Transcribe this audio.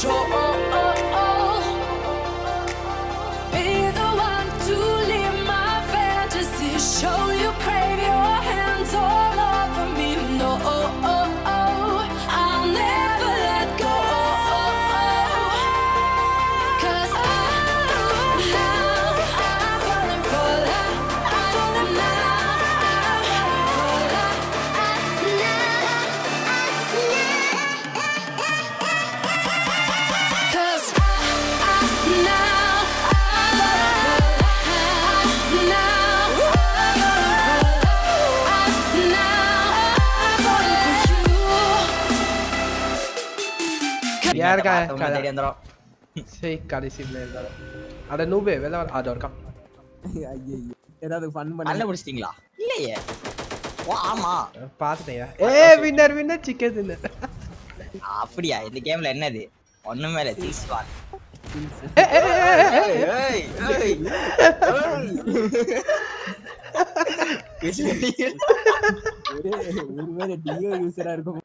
说 யாரு தெரிய வந்துரும் சரி கடைசி அட நூபே வெளில வர அத இருக்கான் ஏதாவது ஃபன் பண்ண நல்ல முடிச்சிட்டீங்களா இல்லையே ஓ ஆமா பாத்துட்டேன் ஏ வின்னர் வின்னர் சிக்கன் அப்படியா இந்த கேம்ல என்னது ஒண்ணுமே இல்ல திஸ் வாட் ஒருவேளை டியோ யூசரா இருக்கும்